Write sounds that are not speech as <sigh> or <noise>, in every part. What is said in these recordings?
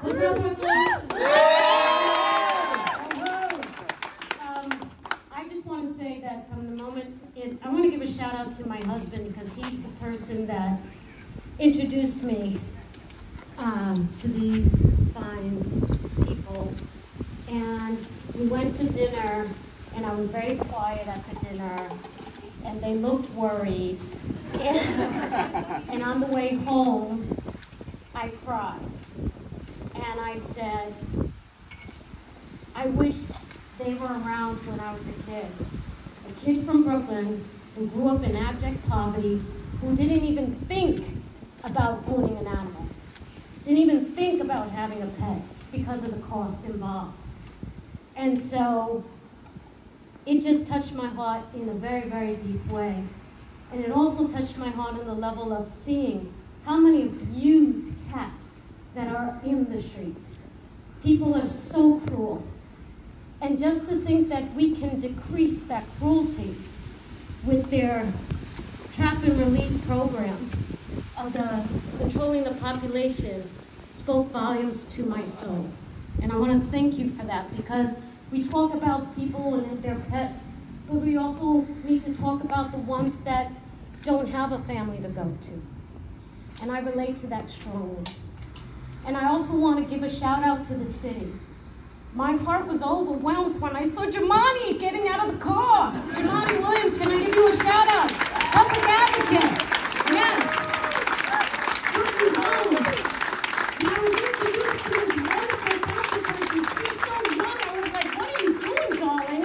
What's up, Brooklyn? Um, I just want to say that from the moment, it, I want to give a shout out to my husband because he's the person that introduced me um, to these fine people. And we went to dinner, and I was very quiet at the dinner, and they looked worried. And, <laughs> and on the way home, I cried. And I said, I wish they were around when I was a kid. A kid from Brooklyn who grew up in abject poverty, who didn't even think about owning an animal, didn't even think about having a pet because of the cost involved. And so it just touched my heart in a very, very deep way. And it also touched my heart on the level of seeing how many abused cats the streets. People are so cruel. And just to think that we can decrease that cruelty with their trap and release program of the controlling the population spoke volumes to my soul. And I want to thank you for that because we talk about people and their pets, but we also need to talk about the ones that don't have a family to go to. And I relate to that strongly. And I also want to give a shout out to the city. My heart was overwhelmed when I saw Jumaane getting out of the car. Jumaane Williams, can I give you a shout out? Public advocate. Yes. Look who's home. And I was introduced to this wonderful council person. She's so young. I was like, what are you doing, darling?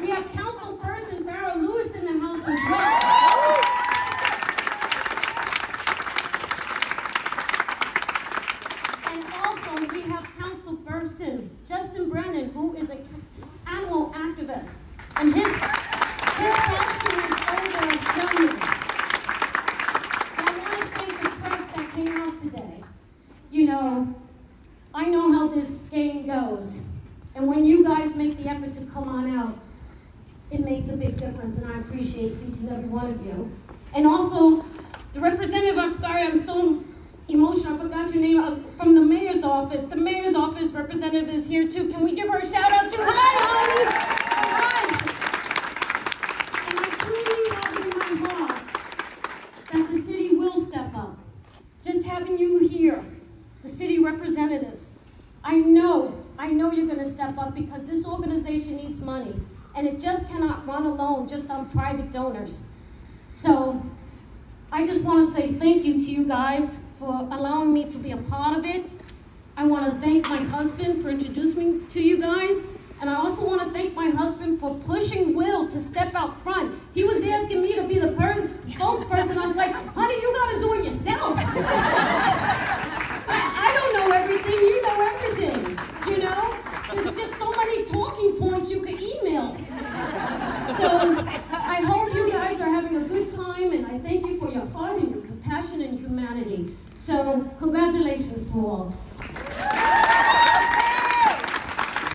We have council person Farah Louis in the house as well. And also, we have council person Justin Brannan, who is an animal activist. And his, his passion is over. And I want to thank the press that came out today. You know, I know how this game goes. And when you guys make the effort to come on out, it makes a big difference, and I appreciate each and every one of you. And also, the representative, I'm sorry, I'm so emotional, I forgot your name, uh, from the mayor's office. The mayor's office representative is here too. Can we give her a shout out to? Hi, honey! Hi! And I truly have in my heart that the city will step up. Just having you here, the city representatives, I know, I know you're gonna step up because this organization needs money. And it just cannot run alone, just on private donors. So, I just want to say thank you to you guys for allowing me to be a part of it. I want to thank my husband for introducing me to you guys. And I also want to thank my husband for pushing Will to step out front. He was asking me to be the per- spokesperson. I was like, honey, you got to do it yourself. I, I don't know everything. You know everything. You know? There's just so many talking points you could email. So I hope you guys are having a good time, and I thank you for your heart and your compassion and humanity. So congratulations to all.